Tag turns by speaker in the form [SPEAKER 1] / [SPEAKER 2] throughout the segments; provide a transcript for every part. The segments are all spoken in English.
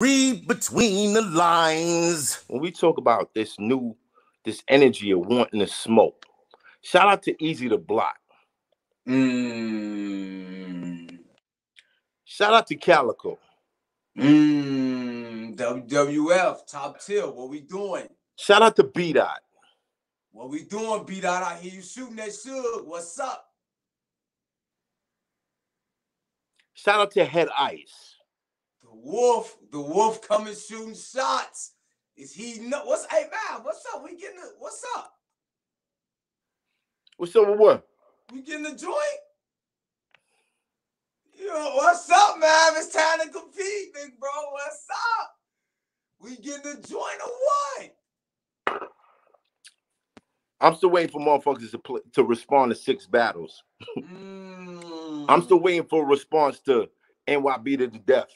[SPEAKER 1] Read between the lines. When we talk about this new, this energy of wanting to smoke, shout out to EZ the Block.
[SPEAKER 2] Mm.
[SPEAKER 1] Shout out to Calicoe.
[SPEAKER 2] Mm. WWF, top tier. What we doing?
[SPEAKER 1] Shout out to B Dot.
[SPEAKER 2] What we doing, B Dot? I hear you shooting that shug. What's up?
[SPEAKER 1] Shout out to Head Ice.
[SPEAKER 2] Wolf, the wolf coming shooting shots. Is he no what's hey man, what's up? We getting the what's up?
[SPEAKER 1] What's up with what?
[SPEAKER 2] We getting the joint? Yo, what's up, man? It's time to compete, big bro. What's up? We getting the joint or what?
[SPEAKER 1] I'm still waiting for motherfuckers to play, to respond to six battles.
[SPEAKER 2] Mm.
[SPEAKER 1] I'm still waiting for a response to NYB to the death.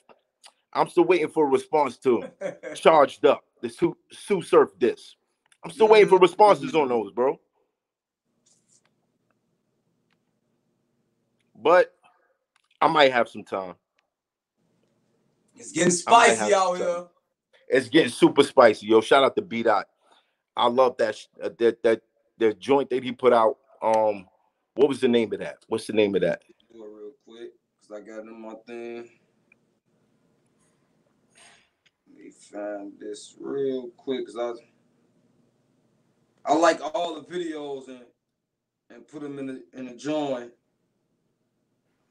[SPEAKER 1] I'm still waiting for a response to charged up. The Tsu, Tsu Surf disc. I'm still waiting for responses on those, bro. But I might have some time.
[SPEAKER 2] It's getting
[SPEAKER 1] I might have
[SPEAKER 2] spicy out here.
[SPEAKER 1] It's getting super spicy, yo. Shout out to B Dot. I love that uh, that that that joint that he put out. Um, what was the name of that? What's the name of that?
[SPEAKER 2] Do it real quick, cause I got it in my thing. Let me find this real quick, cause I I like all the videos and and put them in the in the joint.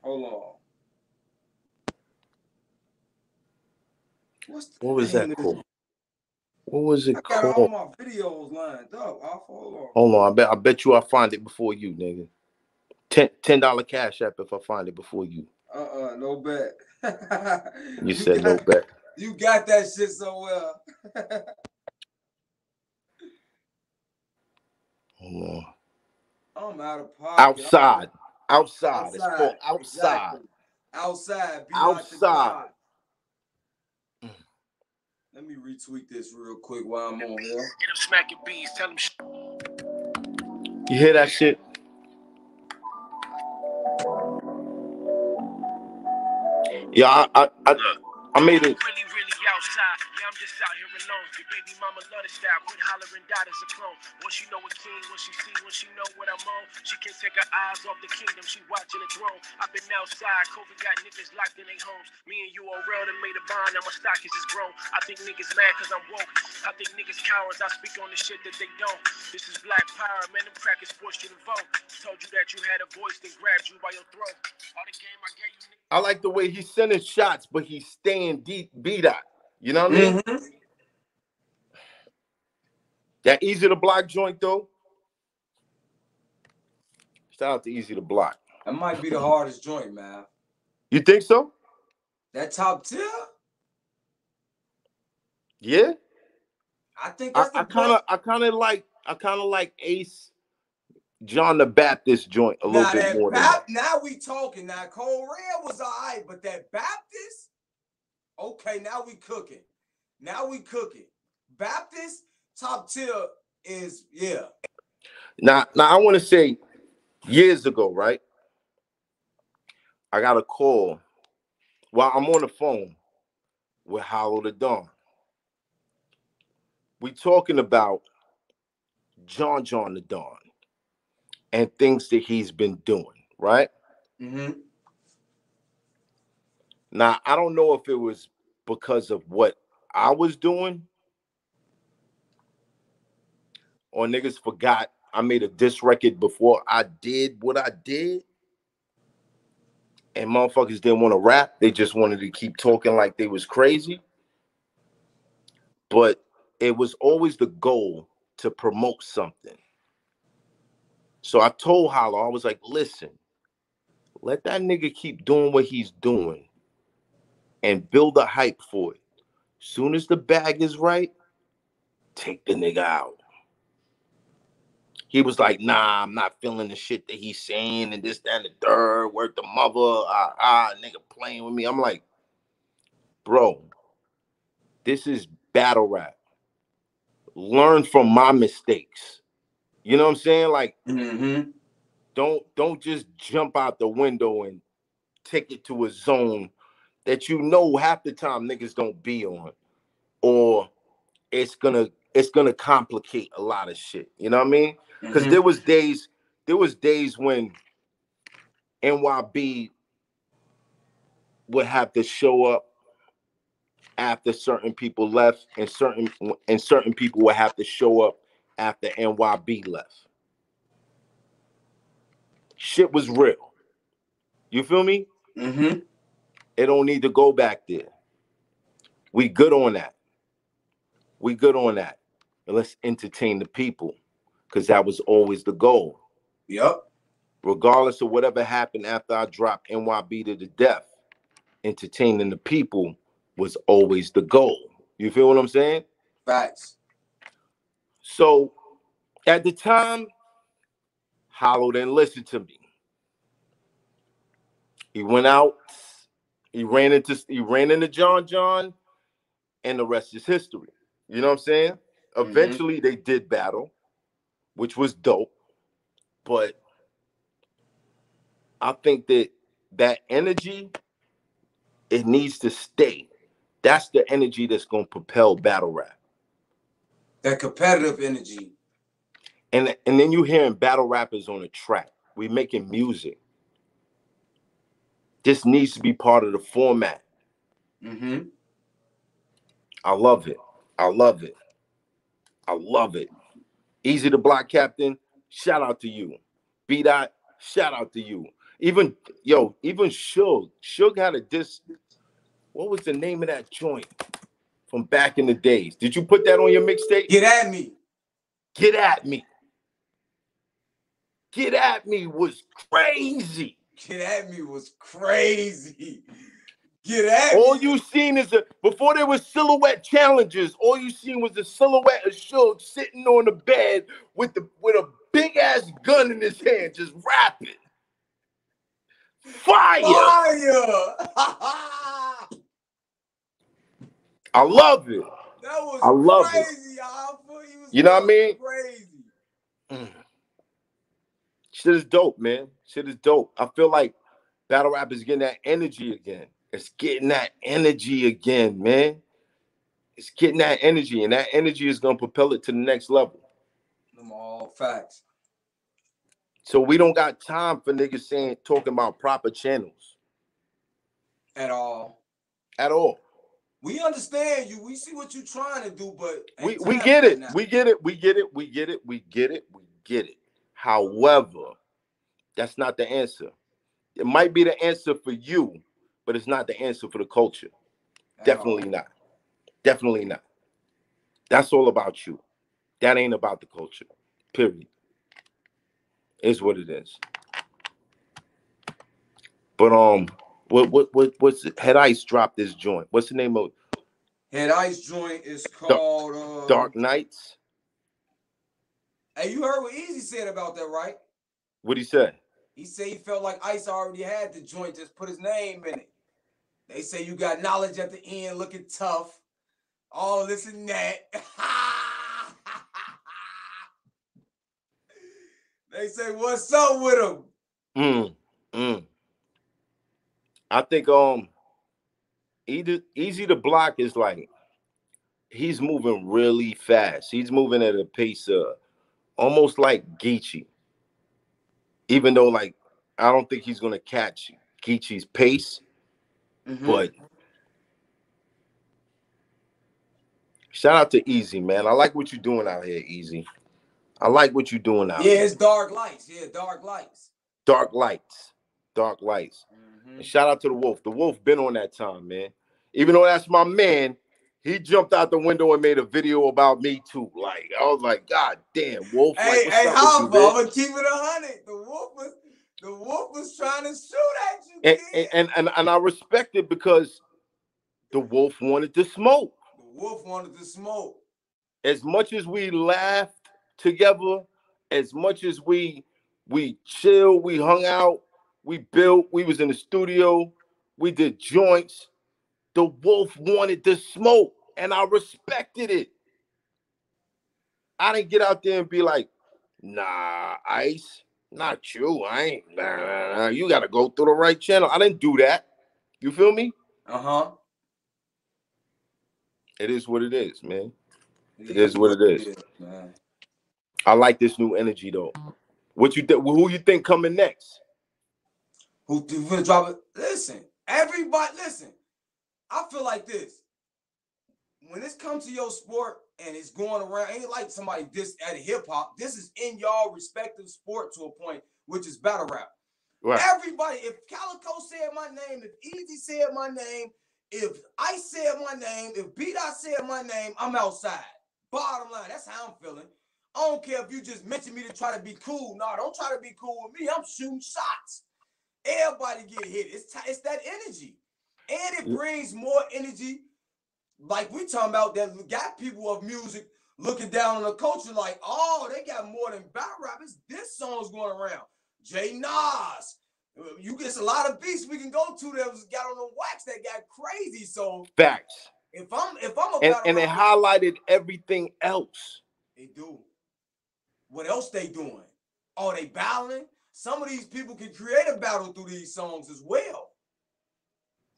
[SPEAKER 2] Hold on. What's the
[SPEAKER 1] What was that called? What was it
[SPEAKER 2] I got all
[SPEAKER 1] called?
[SPEAKER 2] my videos lined up. I'll hold on.
[SPEAKER 1] Hold on, I bet I bet you I find it before you, nigga. Ten ten dollar cash app if I find it before you.
[SPEAKER 2] Uh-uh, no bet.
[SPEAKER 1] You said no bet.
[SPEAKER 2] You got that shit so well.
[SPEAKER 1] Hold on.
[SPEAKER 2] I'm out of pocket.
[SPEAKER 1] Outside. Outside. It's called
[SPEAKER 2] Outside,
[SPEAKER 1] outside.
[SPEAKER 2] exactly. Outside. Be
[SPEAKER 1] Outside.
[SPEAKER 2] Like the God. Let me retweet this real quick while I'm on here.
[SPEAKER 3] Get him smacking bees. Tell him sh-
[SPEAKER 1] You hear that shit? Yeah, I I, I, I made it.
[SPEAKER 3] Outside. Yeah, I'm just out here alone. Your baby mama love the style. Quit hollering, dot as a clone. Once you know a king, when she see, when she know what I'm on, she can't take her eyes off the kingdom. She watching the throne. I've been outside. COVID got niggas locked in their homes. Me and you all real and made a bond. Now my stock is just grown. I think niggas mad cause I'm woke. I think niggas cowards. I speak on the shit that they don't. This is black power. Man, them crackers forced you to vote. Told you that you had a voice, then grabbed you by your throat. All the game I gave you.
[SPEAKER 1] I like the way he's sending shots, but he's staying deep beat out. You know what I mean?
[SPEAKER 2] Mhm.
[SPEAKER 1] That EZ the Block joint though. Shout out to EZ the Block.
[SPEAKER 2] That might be the hardest joint, man.
[SPEAKER 1] You think so?
[SPEAKER 2] That top tier,
[SPEAKER 1] Yeah.
[SPEAKER 2] I think
[SPEAKER 1] I kind of I kind of like I kind of like Ace John the Baptist joint a little
[SPEAKER 2] now
[SPEAKER 1] bit
[SPEAKER 2] that
[SPEAKER 1] more.
[SPEAKER 2] Bap- now we talking. Now Cole Red was all right, but that Baptist, okay, now we cooking. Now we cooking. Baptist top tier is yeah.
[SPEAKER 1] Now, now I want to say years ago, right? I got a call while I'm on the phone with Hollow da Don. We talking about John John Da Don and things that he's been doing, right?
[SPEAKER 2] Mm-hmm.
[SPEAKER 1] Now, I don't know if it was because of what I was doing or niggas forgot I made a diss record before I did what I did. And motherfuckers didn't want to rap. They just wanted to keep talking like they was crazy. But it was always the goal to promote something. So I told Hollow, I was like, listen, let that nigga keep doing what he's doing and build a hype for it. Soon as the bag is right, take the nigga out. He was like, nah, I'm not feeling the shit that he's saying and this, that, and the third. Work the mother, ah, ah, nigga playing with me. I'm like, bro, this is battle rap. Learn from my mistakes. You know what I'm saying? Like,
[SPEAKER 2] Mm-hmm.
[SPEAKER 1] don't don't just jump out the window and take it to a zone that you know half the time niggas don't be on, or it's gonna it's gonna complicate a lot of shit. You know what I mean? Because
[SPEAKER 2] Mhm.
[SPEAKER 1] there was days there was days when NYB would have to show up after certain people left, and certain and certain people would have to show up after NYB left. Shit was real. You feel me?
[SPEAKER 2] Mhm.
[SPEAKER 1] It don't need to go back there. We good on that. We good on that. And let's entertain the people because that was always the goal.
[SPEAKER 2] Yep.
[SPEAKER 1] Regardless of whatever happened after I dropped NYB to the death, entertaining the people was always the goal. You feel what I'm saying?
[SPEAKER 2] Facts.
[SPEAKER 1] So at the time, Hollow didn't listen to me. He went out, he ran into he ran into John John, and the rest is history. You know what I'm saying?
[SPEAKER 2] Mhm.
[SPEAKER 1] Eventually they did battle, which was dope. But I think that that energy it needs to stay. That's the energy that's gonna propel battle rap.
[SPEAKER 2] That competitive energy.
[SPEAKER 1] and and then you hearing battle rappers on the track. We making music. This needs to be part of the format.
[SPEAKER 2] Mm-hmm.
[SPEAKER 1] I love it. I love it. I love it. EZ the Block Captain. Shout out to you. B dot. Shout out to you. Even yo, even Suge. Suge had a dis. What was the name of that joint from back in the days? Did you put that on your mixtape?
[SPEAKER 2] Get at me.
[SPEAKER 1] Get at me. Get at me was crazy.
[SPEAKER 2] Get at me was crazy. Get at
[SPEAKER 1] All
[SPEAKER 2] me.
[SPEAKER 1] you seen is a before there was silhouette challenges. All you seen was a silhouette of Suge sitting on the bed with the with a big ass gun in his hand, just rapping. Fire!
[SPEAKER 2] Fire!
[SPEAKER 1] I love it.
[SPEAKER 2] that was
[SPEAKER 1] I love it.
[SPEAKER 2] crazy. I feel you, was
[SPEAKER 1] You know what I mean?
[SPEAKER 2] Crazy.
[SPEAKER 1] Mm. Shit is dope, man. Shit is dope. I feel like battle rap is getting that energy again. It's getting that energy again, man. It's getting that energy, and that energy is gonna propel it to the next level.
[SPEAKER 2] Them all facts.
[SPEAKER 1] So we don't got time for niggas saying talking about proper channels
[SPEAKER 2] At all.
[SPEAKER 1] at all.
[SPEAKER 2] We understand you. We see what you're trying to do, but
[SPEAKER 1] We we get it.
[SPEAKER 2] now.
[SPEAKER 1] We get it. We get it. We get it. We get it. We get it. However, that's not the answer. It might be the answer for you, but it's not the answer for the culture.
[SPEAKER 2] At
[SPEAKER 1] Definitely
[SPEAKER 2] all.
[SPEAKER 1] not. Definitely not. That's all about you. That ain't about the culture. Period. Is what it is. But um, what what what what's it? Head Ice dropped this joint. What's the name of
[SPEAKER 2] Head Ice joint is called uh,
[SPEAKER 1] Dark Nights?
[SPEAKER 2] Hey, you heard what Easy said about that, right?
[SPEAKER 1] What he said?
[SPEAKER 2] He said he felt like Ice already had the joint, just put his name in it. They say you got knowledge at the end, looking tough, all this and that. they say, "What's up with him?"
[SPEAKER 1] Mm, mm. I think um, easy EZ the Block is like he's moving really fast. He's moving at a pace of almost like Geechi. Even though like I don't think he's gonna catch Geechi's pace,
[SPEAKER 2] Mhm.
[SPEAKER 1] but shout out to Easy, man. I like what you're doing out here, Easy. I like what you're doing out
[SPEAKER 2] yeah,
[SPEAKER 1] here.
[SPEAKER 2] Yeah, it's dark lights. Yeah, dark lights.
[SPEAKER 1] Dark lights. Dark lights.
[SPEAKER 2] Mhm.
[SPEAKER 1] And shout out to the Wolf. The Wolf been on that time, man. Even though that's my man, he jumped out the window and made a video about me too. Like I was like, God damn, Wolf.
[SPEAKER 2] Hey,
[SPEAKER 1] what's
[SPEAKER 2] hey,
[SPEAKER 1] up with you,
[SPEAKER 2] Hoffa, I'm gonna keep it a hundred. The wolf was, the wolf was trying to shoot at you,
[SPEAKER 1] and, and and and I respect it because the Wolf wanted to smoke.
[SPEAKER 2] the wolf wanted to smoke.
[SPEAKER 1] As much as we laughed together, as much as we we chilled, we hung out, we built, we was in the studio, we did joints. The Wolf wanted to smoke, and I respected it. I didn't get out there and be like, nah, Ice, not you. I ain't, nah, nah, nah. You got to go through the right channel. I didn't do that. You feel me?
[SPEAKER 2] Uh huh.
[SPEAKER 1] It is what it is, man.
[SPEAKER 2] It
[SPEAKER 1] is what it is. I like this new energy though. What you think? Who you think coming next?
[SPEAKER 2] Who you drop it? Listen, everybody, listen. I feel like this. When this comes to your sport and it's going around, ain't like somebody this at hip hop. This is in y'all respective sport to a point, which is battle rap.
[SPEAKER 1] Right.
[SPEAKER 2] Everybody, if Calicoe said my name, if Easy said my name, if I said my name, if B Dot said my name, I'm outside. Bottom line, that's how I'm feeling. I don't care if you just mention me to try to be cool. No, don't try to be cool with me. I'm shooting shots. Everybody get hit. It's t- it's that energy, and it brings more energy. Like we talking about that got people of music looking down on the culture like, oh, they got more than battle rappers. This song's going around. Jay Nas. You get a lot of beats we can go to that was got on the wax that got crazy. So
[SPEAKER 1] Facts.
[SPEAKER 2] if I'm if I'm a
[SPEAKER 1] And, and it
[SPEAKER 2] rapper,
[SPEAKER 1] highlighted everything else.
[SPEAKER 2] they do. What else they doing? Are they battling. Some of these people can create a battle through these songs as well.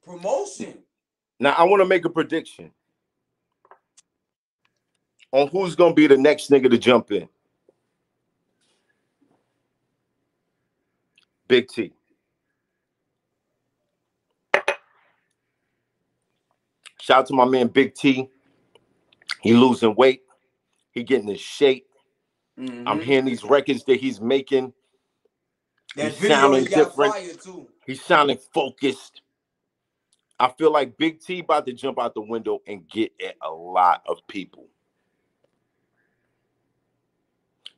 [SPEAKER 2] Promotion.
[SPEAKER 1] Now I want to make a prediction on who's gonna be the next nigga to jump in. Big T. Shout out to my man Big T. He losing weight. He getting in shape. I'm
[SPEAKER 2] Mhm.
[SPEAKER 1] hearing these records that he's making.
[SPEAKER 2] that
[SPEAKER 1] he's
[SPEAKER 2] video
[SPEAKER 1] sounding different. He's sounding focused. I feel like Big T about to jump out the window and get at a lot of people.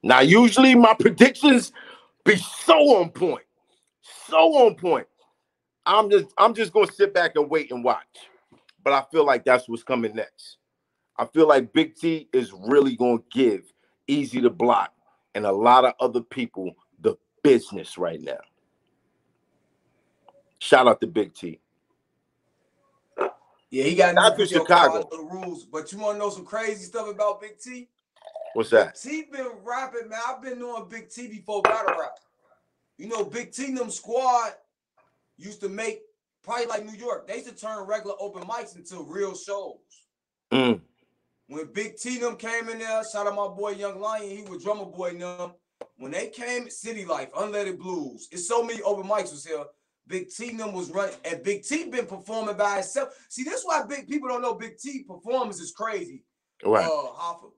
[SPEAKER 1] Now, usually my predictions be so on point, so on point. I'm just I'm just gonna sit back and wait and watch. But I feel like that's what's coming next. I feel like Big T is really gonna give EZ the Block and a lot of other people the business right now. Shout out to Big T.
[SPEAKER 2] Yeah, he got
[SPEAKER 1] Not to Chicago.
[SPEAKER 2] The rules. But you want to know some crazy stuff about Big T?
[SPEAKER 1] What's that?
[SPEAKER 2] T been rapping, man. I've been knowing Big T before battle rap. You know, Big T and them squad used to make probably like New York. They used to turn regular open mics into real shows.
[SPEAKER 1] Mm,
[SPEAKER 2] When Big T them came in there, shout out my boy Young Lion, he was drummer boy them. When they came, City Life, Unleaded Blues, it's so many open mics was here. Big T and them was running, and Big T been performing by himself. See, this why big people don't know Big T performance is crazy.
[SPEAKER 1] right.
[SPEAKER 2] Uh, Hoffa.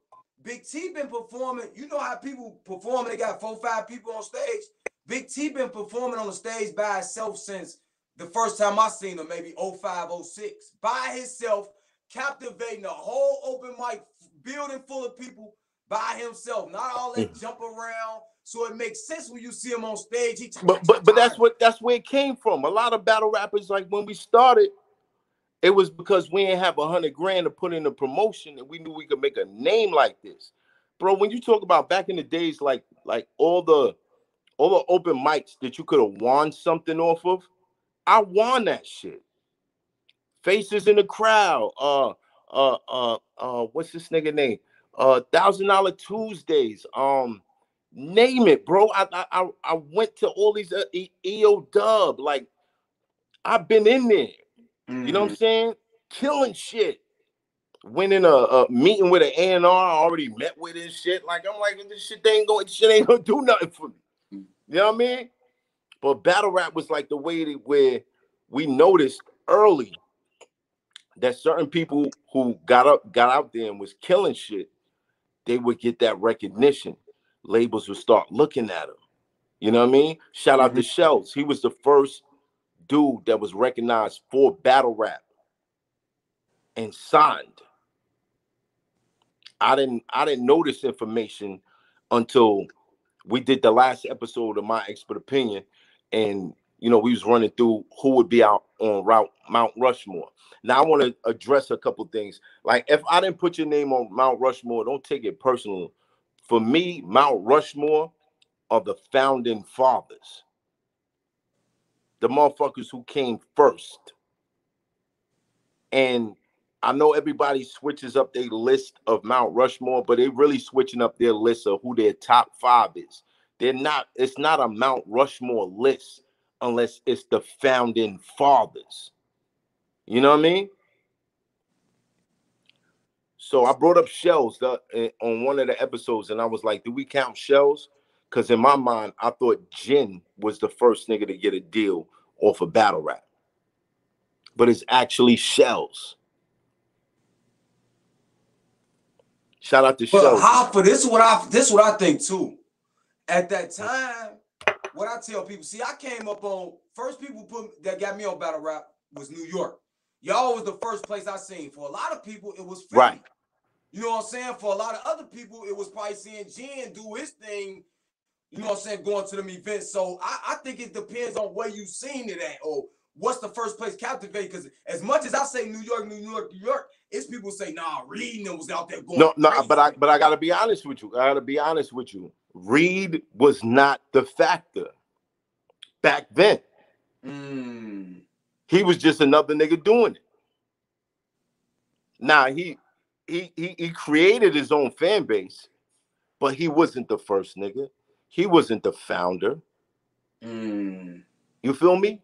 [SPEAKER 2] Big T been performing. You know how people perform? They got four, five people on stage. Big T been performing on the stage by himself since the first time I seen him, maybe 05, 06. By himself, captivating a whole open mic building full of people by himself. Not all that jump around. So it makes sense when you see him on stage. He
[SPEAKER 1] but but but that's what that's where it came from. A lot of battle rappers, like when we started, it was because we didn't have a hundred grand to put in a promotion, and we knew we could make a name like this, bro. When you talk about back in the days, like like all the all the open mics that you could have won something off of, I won that shit. Faces in the crowd. Uh uh uh uh. What's this nigga name? Uh, thousand dollar Tuesdays. Um name it, bro. I I I- went to all these uh, E- EO Dub. Like I've been in there. You know what I'm saying? Killing shit. Went in a, a meeting with an A&R I already met with and shit. Like I'm like, this shit ain't going, shit ain't gonna do nothing for me. You know what I mean? But battle rap was like the way that where we noticed early that certain people who got up, got out there and was killing shit, they would get that recognition. Labels would start looking at him. You know what I mean? Shout out to mm-hmm. Shells. He was the first dude that was recognized for battle rap and signed. I didn't I didn't know this information until we did the last episode of my expert opinion and you know we was running through who would be out on route Mount Rushmore. Now I want to address a couple things. Like if I didn't put your name on Mount Rushmore, don't take it personal. For me, Mount Rushmore are the founding fathers. The motherfuckers who came first. And I know everybody switches up their list of Mount Rushmore, but they really switching up their list of who their top five is. They're not, it's not a Mount Rushmore list unless it's the founding fathers. You know what I mean? So I brought up shells the, eh, on one of the episodes, and I was like, "Do we count shells?" Because in my mind, I thought Jin was the first nigga to get a deal off of battle rap, but it's actually shells. Shout out to
[SPEAKER 2] But
[SPEAKER 1] shells.
[SPEAKER 2] Hoffa, this is what I this is what I think too. At that time, what I tell people, see, I came up on first people put that got me on battle rap was New York. Y'all was the first place I seen. For a lot of people, it was Philly.
[SPEAKER 1] Right.
[SPEAKER 2] You know what I'm saying? For a lot of other people, it was probably seeing Jin do his thing. You know what I'm saying? Going to them events. So I, I think it depends on where you seen it at or what's the first place captivate. Because as much as I say New York, New York, New York, it's people say, nah, Reed was out there going.
[SPEAKER 1] No, no,
[SPEAKER 2] crazy.
[SPEAKER 1] but I but I gotta be honest with you. I gotta be honest with you. Reed was not the factor back then.
[SPEAKER 2] Mm.
[SPEAKER 1] He was just another nigga doing it. Now he he he, he created his own fan base, but he wasn't the first nigga. He wasn't the founder.
[SPEAKER 2] Mm.
[SPEAKER 1] You feel me?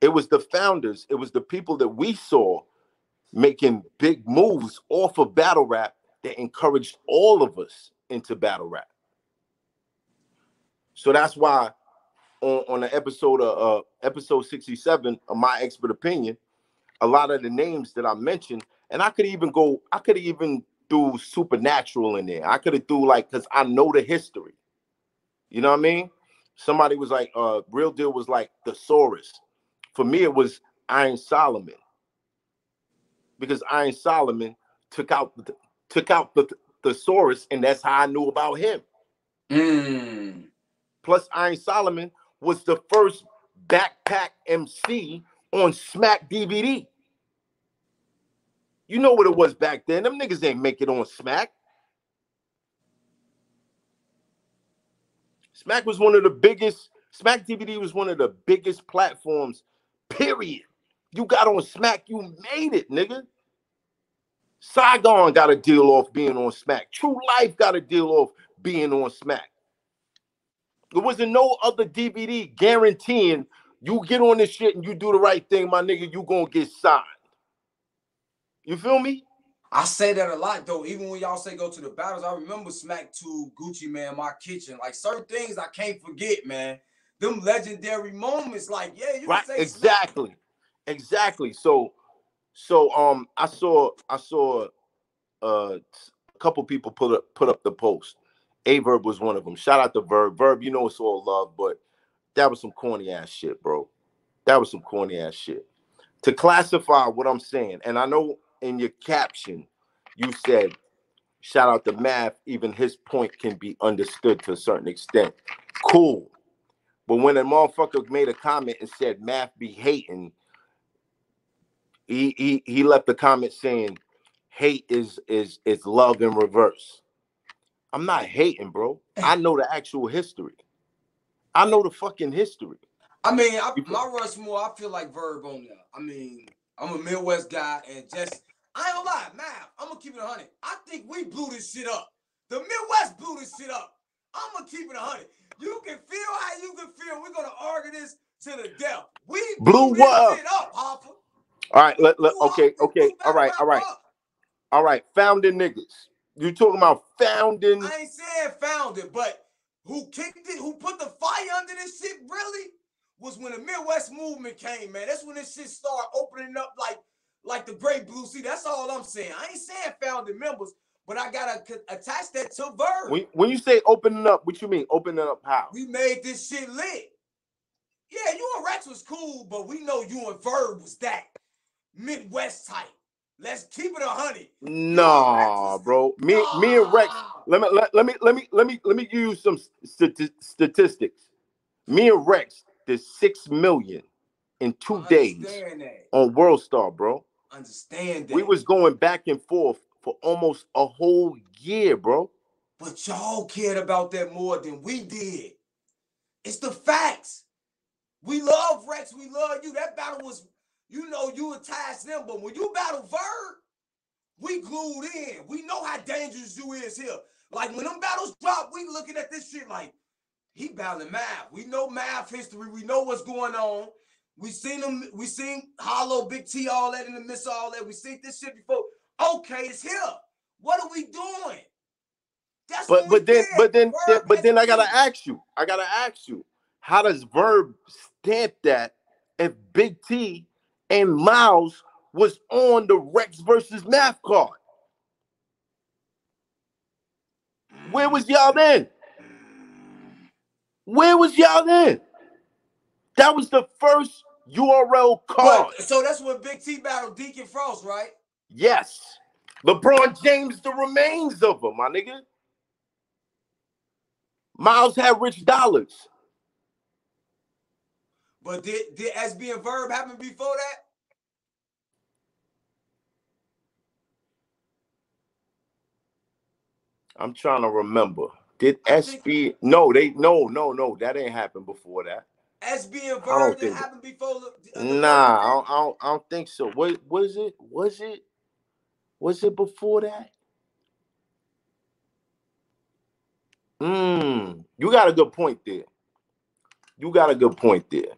[SPEAKER 1] It was the founders. It was the people that we saw making big moves off of battle rap that encouraged all of us into battle rap. So that's why on, on the episode of uh, episode 67 of my expert opinion, a lot of the names that I mentioned, and I could even go, I could even do supernatural in there. I could have do like because I know the history. You know what I mean? Somebody was like, uh, real deal was like Thesaurus. For me, it was Iron Solomon. Because Iron Solomon took out the, took out the thesaurus, and that's how I knew about him.
[SPEAKER 2] Mm.
[SPEAKER 1] Plus, Iron Solomon was the first backpack MC on Smack DVD. You know what it was back then. Them niggas ain't make it on Smack. Smack was one of the biggest, Smack DVD was one of the biggest platforms, period. You got on Smack, you made it, nigga. Saigon got a deal off being on Smack. Tru Life got a deal off being on Smack. There wasn't no other DVD guaranteeing you get on this shit and you do the right thing, my nigga, you gonna get signed. You feel me?
[SPEAKER 2] I say that a lot though. Even when y'all say go to the battles, I remember Smack 2, Gucci Mane, my kitchen. Like certain things I can't forget, man. Them legendary moments, like yeah, you
[SPEAKER 1] right exactly exactly so so um i saw i saw uh a couple people put up put up the post a verb was one of them shout out to verb verb you know it's all love but that was some corny ass shit bro that was some corny ass shit to classify what i'm saying and i know in your caption you said shout out to math even his point can be understood to a certain extent cool but when a motherfucker made a comment and said math be hating, he he he left the comment saying hate is is is love in reverse. I'm not hating, bro. I know the actual history. I know the fucking history.
[SPEAKER 2] I mean, I, my Rushmore, I feel like Verb on there. I mean, I'm a Midwest guy, and just I ain't gonna lie, man. I'm gonna keep it a hundred. I think we blew this shit up. The Midwest blew this shit up. I'm gonna keep it a hundred. You can feel how you can feel. We're gonna argue this to the death. We
[SPEAKER 1] Blew
[SPEAKER 2] blew
[SPEAKER 1] what up?
[SPEAKER 2] shit up, Hoffa.
[SPEAKER 1] All right, let, let okay, okay, all right, all right, all right. Founding niggas. You talking about founding?
[SPEAKER 2] I ain't saying found it, but who kicked it, who put the fire under this shit really was when the Midwest movement came, man. That's when this shit started opening up like like the great blue sea. That's all I'm saying. I ain't saying founding members, but I gotta c- attach that to Verb.
[SPEAKER 1] When, when you say opening up, what you mean opening up how?
[SPEAKER 2] we made this shit lit. Yeah, you and Rex was cool, but we know you and Verb was that Midwest type. Let's keep it a hundred.
[SPEAKER 1] Nah, bro. Me, me and Rex. Let me let, let me let me let me let me use some stati- statistics. Me and Rex did six million in two days
[SPEAKER 2] that.
[SPEAKER 1] on World Star, bro.
[SPEAKER 2] Understand that.
[SPEAKER 1] We was going back and forth for almost a whole year, bro.
[SPEAKER 2] But y'all cared about that more than we did. It's the facts. We love Rex. We love you. That battle was, you know, you attached them. But when you battle Verb, we glued in. We know how dangerous you is here. Like when them battles drop, we looking at this shit like he battling math. We know math history. We know what's going on. We seen them. We seen Hollow, Big T, all that in the midst of all that. We seen this shit before. Okay, it's here. What are we doing? That's
[SPEAKER 1] But but then but then
[SPEAKER 2] Verb
[SPEAKER 1] but then I gotta ask you. I gotta ask you. How does Verb stamp that if Big T and Miles was on the Rex versus Math card? Where was y'all then? Mm. Where was y'all then? That was the first URL card.
[SPEAKER 2] But, so that's when Big T battled Deacon Frost, right?
[SPEAKER 1] Yes. LeBron James, the remains of him, my nigga. Miles had rich dollars.
[SPEAKER 2] But did did SB and Verb happen before that?
[SPEAKER 1] I'm trying to remember. Did SB? No, they no no no. That ain't happened before that.
[SPEAKER 2] SB being
[SPEAKER 1] I don't
[SPEAKER 2] Verb didn't
[SPEAKER 1] think-
[SPEAKER 2] before. the- the-
[SPEAKER 1] Nah, I don't, I don't, I don't think so. What was it? Was it? Was it before that? Mm, you got a good point there. You got a good point there.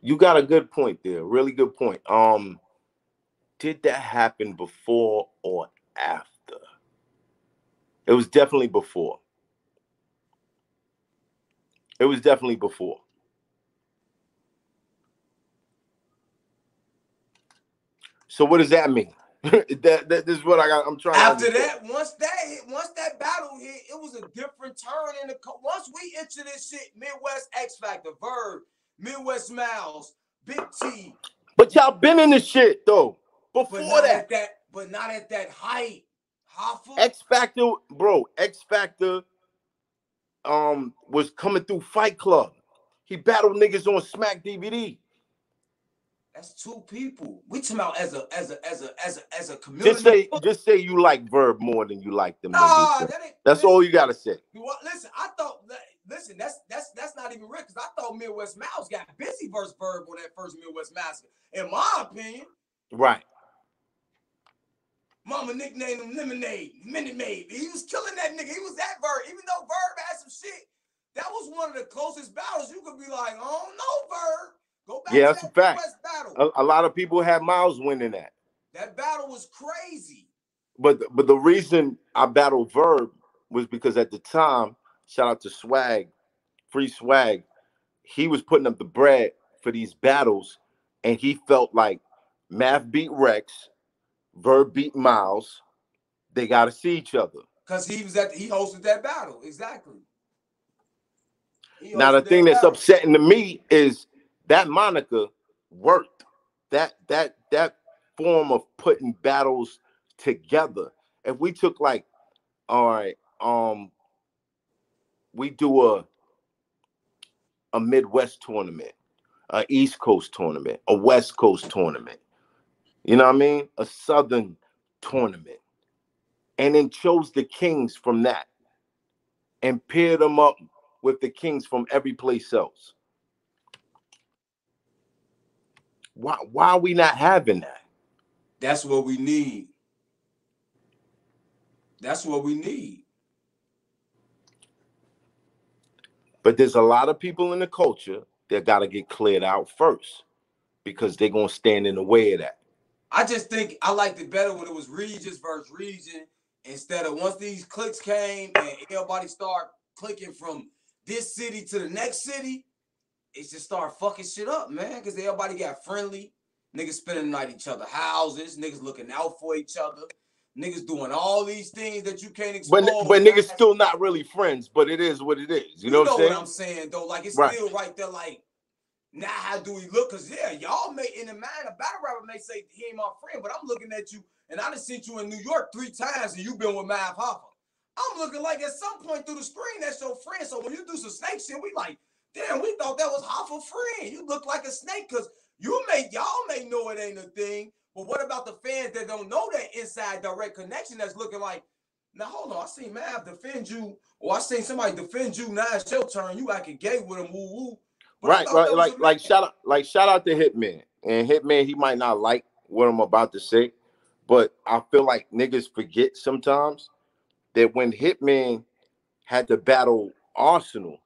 [SPEAKER 1] You got a good point there. Really good point. Um, did that happen before or after? It was definitely before. It was definitely before. So what does that mean? that, that this is what I got. I'm trying. to
[SPEAKER 2] After that, once that hit, once that battle hit, it was a different turn in the. Once we enter this shit, Midwest X Factor, Verb, Midwest Miles, Big T,
[SPEAKER 1] But y'all been in this shit though. Before that,
[SPEAKER 2] that, but not at that height. Hoffa,
[SPEAKER 1] X Factor, bro. X Factor, um, was coming through Fight Club. He battled niggas on Smack DVD.
[SPEAKER 2] that's two people. We talking about as a as a as a as a as a community.
[SPEAKER 1] Just say, just say you like Verb more than you like them.
[SPEAKER 2] Nah, that ain't,
[SPEAKER 1] That's
[SPEAKER 2] listen,
[SPEAKER 1] all you gotta say.
[SPEAKER 2] you want- Listen, I thought. Listen, that's that's that's not even real because I thought Midwest Miles got busy versus Verb on that first Midwest Massacre. In my opinion,
[SPEAKER 1] Right.
[SPEAKER 2] Mama nicknamed him Lemonade, Minute Maid. He was killing that nigga. He was that Verb. Even though Verb had some shit, that was one of the closest battles. You could be like, oh no, Verb. Go back
[SPEAKER 1] Yeah,
[SPEAKER 2] to
[SPEAKER 1] that's a
[SPEAKER 2] that
[SPEAKER 1] fact.
[SPEAKER 2] Midwest battle.
[SPEAKER 1] A, a lot of people had Miles winning that.
[SPEAKER 2] that battle was crazy.
[SPEAKER 1] But but the reason I battled Verb was because at the time, shout out to Swag, Free Swag, he was putting up the bread for these battles, and he felt like Math beat Rex, Verb beat Miles. They got to see each other.
[SPEAKER 2] Cause he was at he hosted that battle. Exactly.
[SPEAKER 1] Now the thing that's
[SPEAKER 2] battle.
[SPEAKER 1] upsetting to me is that moniker worked. That that that form of putting battles together. If we took like, all right, um, we do a a Midwest tournament, a East Coast tournament, a West Coast tournament. You know what I mean? A Southern tournament, and then chose the kings from that, and paired them up with the kings from every place else. Why why are we not having that?
[SPEAKER 2] That's what we need. That's what we need.
[SPEAKER 1] But there's a lot of people in the culture that got to get cleared out first because they're gonna stand in the way of that.
[SPEAKER 2] I just think I liked it better when it was Regis versus region instead of once these clicks came and everybody start clicking from this city to the next city, it just start fucking shit up, man. Because everybody got friendly, niggas spending the night at each other houses, niggas looking out for each other, niggas doing all these things that you can't
[SPEAKER 1] But
[SPEAKER 2] explore.
[SPEAKER 1] but
[SPEAKER 2] without-
[SPEAKER 1] niggas still not really friends, but it is what it is. You know what I'm saying?
[SPEAKER 2] I'm saying though? Like it's
[SPEAKER 1] Right.
[SPEAKER 2] still right there. Like now, how do we look? Cause yeah, y'all may in the mind a battle rapper may say he ain't my friend, but I'm looking at you and I done seen you in New York three times and you've been with Math Hoffa. I'm looking like at some point through the screen that's your friend. So when you do some snake shit, we like, damn, we thought that was Hoffa friend. You look like a snake because you may y'all may know it ain't a thing. But what about the fans that don't know that inside direct connection that's looking like, now hold on, I seen Mav defend you, or I seen somebody defend you. Now it's your turn. You acting gay with him, woo woo. But
[SPEAKER 1] right, right. Like like shout out like shout out to Hitman. And Hitman, he might not like what I'm about to say, but I feel like niggas forget sometimes that when Hitman had to battle Arsonal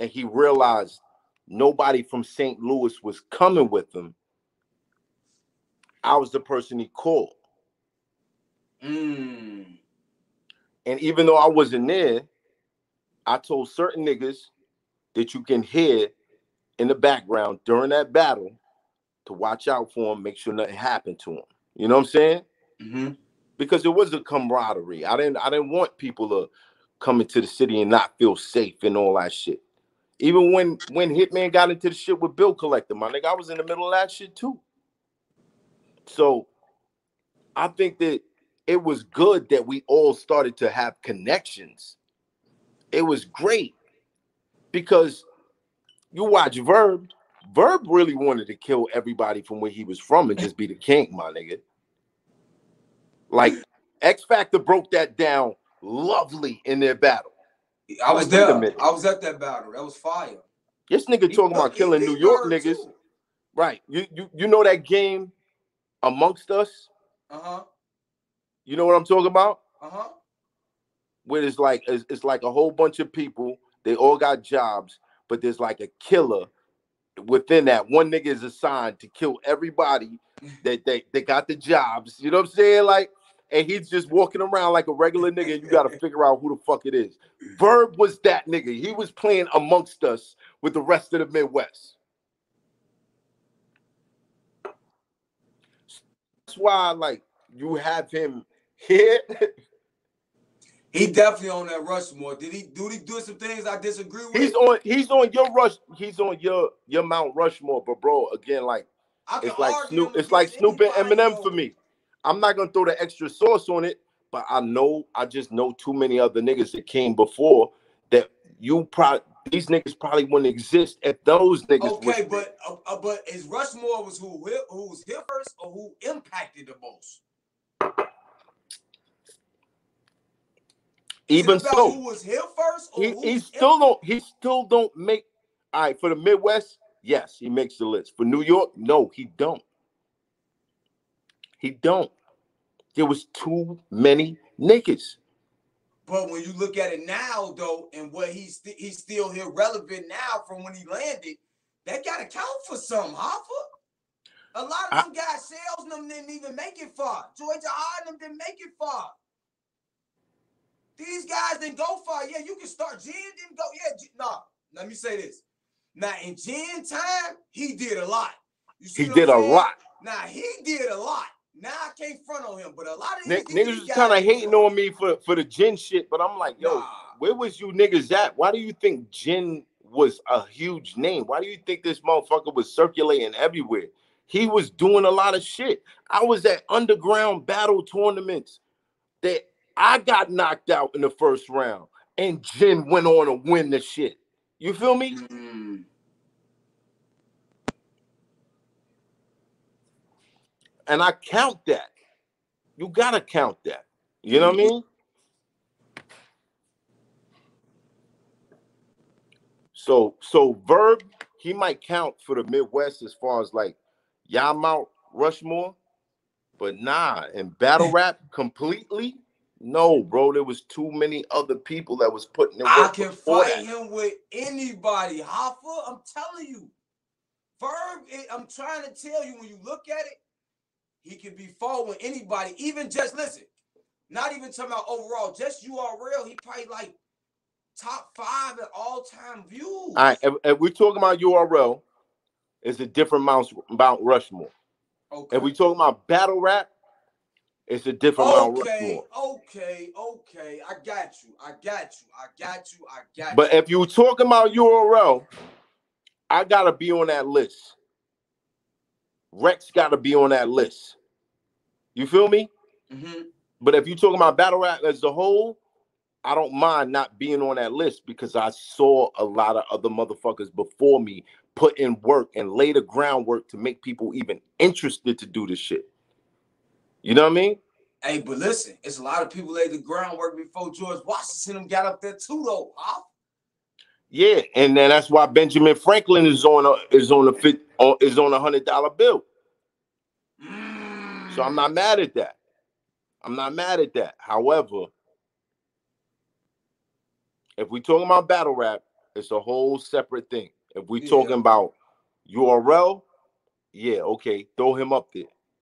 [SPEAKER 1] and he realized nobody from St. Louis was coming with him, I was the person he called.
[SPEAKER 2] Mm.
[SPEAKER 1] And even though I wasn't there, I told certain niggas that you can hear in the background during that battle to watch out for him, make sure nothing happened to him. You know what I'm saying?
[SPEAKER 2] hmm
[SPEAKER 1] Because it was a camaraderie. I didn't I didn't want people to come into the city and not feel safe and all that shit. Even when when Hitman got into the shit with Bill Collector, my nigga, I was in the middle of that shit too. So I think that it was good that we all started to have connections. It was great because you watch Verb, Verb really wanted to kill everybody from where he was from and just be the king, my nigga. Like X Factor broke that down lovely in their battle.
[SPEAKER 2] I was
[SPEAKER 1] Like,
[SPEAKER 2] there. I was at that battle. That was fire.
[SPEAKER 1] This nigga
[SPEAKER 2] He-
[SPEAKER 1] talking about
[SPEAKER 2] he-
[SPEAKER 1] killing
[SPEAKER 2] he
[SPEAKER 1] New York niggas.
[SPEAKER 2] too.
[SPEAKER 1] Right. You you you know that game amongst us?
[SPEAKER 2] Uh huh.
[SPEAKER 1] You know what I'm talking about?
[SPEAKER 2] Uh huh.
[SPEAKER 1] Where it's like it's, it's like a whole bunch of people, they all got jobs, but there's like a killer within that. One nigga is assigned to kill everybody that they, they got the jobs. You know what I'm saying? Like, and he's just walking around like a regular nigga, and you gotta figure out who the fuck it is. Verb was that nigga. He was playing amongst us with the rest of the Midwest. That's why, like, you have him here.
[SPEAKER 2] He definitely on that Rushmore. Did he do he do some things I disagree with?
[SPEAKER 1] he's on he's on your rush, he's on your your Mount Rushmore, but bro, again, like it's like Snoop, it's like Snoop and Eminem for me. I'm not gonna throw the extra sauce on it, but I know I just know too many other niggas that came before that you probably these niggas probably wouldn't exist if those niggas
[SPEAKER 2] Okay, but uh, uh, but is Rushmore was who hit- who was hit first or who impacted the most? Is it
[SPEAKER 1] even so
[SPEAKER 2] who was here first
[SPEAKER 1] he, he still don't he still don't make all right for the Midwest. Yes, he makes the list. For New York, no, he don't. He don't. There was too many niggas.
[SPEAKER 2] But when you look at it now, though, and what he's st- he's still here relevant now from when he landed, that gotta count for something, Hoffa. A lot of
[SPEAKER 1] I-
[SPEAKER 2] them guys, sales them didn't even make it far. Georgia Hard them didn't make it far. These guys didn't go far. Yeah, you can start. Jin didn't go. Yeah, Jin- nah. Let me say this. Now in Jin time, he did a lot.
[SPEAKER 1] He did a
[SPEAKER 2] saying?
[SPEAKER 1] lot.
[SPEAKER 2] Now he did a lot. Now I can't front on him, but a lot of
[SPEAKER 1] N-
[SPEAKER 2] these
[SPEAKER 1] niggas was kind of hating on me for for the Jin shit, but I'm like, yo,
[SPEAKER 2] Nah.
[SPEAKER 1] where was you niggas at? Why do you think Jin was a huge name? Why do you think this motherfucker was circulating everywhere? He was doing a lot of shit. I was at underground battle tournaments that I got knocked out in the first round, and Jin went on to win the shit. You feel me?
[SPEAKER 2] Mm.
[SPEAKER 1] And I count that. You gotta count that. You know what I mean? So so Verb, he might count for the Midwest as far as like y'all Mount Rushmore, but nah, in battle rap completely. No, bro, there was too many other people that was putting in
[SPEAKER 2] I can fight
[SPEAKER 1] that.
[SPEAKER 2] him with anybody, Hoffa. I'm telling you. Verb, I'm trying to tell you, when you look at it, he can be fought with anybody. Even just listen, not even talking about overall, just URL, he probably like top five at all-time views.
[SPEAKER 1] All right, if, if we're talking about URL, it's a different Mount Mount Rushmore.
[SPEAKER 2] Okay.
[SPEAKER 1] If we talking about battle rap, it's a different
[SPEAKER 2] okay, okay, okay. I got you. I got you. I got you. I got you.
[SPEAKER 1] But if you're talking about URL, I gotta be on that list. Rex gotta be on that list. You feel me?
[SPEAKER 2] Mm-hmm.
[SPEAKER 1] But if you're talking about battle rap as a whole, I don't mind not being on that list because I saw a lot of other motherfuckers before me put in work and lay the groundwork to make people even interested to do this shit. You know what I mean?
[SPEAKER 2] Hey, but listen, it's a lot of people laid the groundwork before George Washington got up there too, though. Huh?
[SPEAKER 1] Yeah, and then that's why Benjamin Franklin is on a is on a fit is on a hundred dollar bill. So I'm not mad at that. I'm not mad at that. However, if we talking about battle rap, It's a whole separate thing. If we
[SPEAKER 2] Yeah.
[SPEAKER 1] talking about URL, yeah, okay, throw him up there.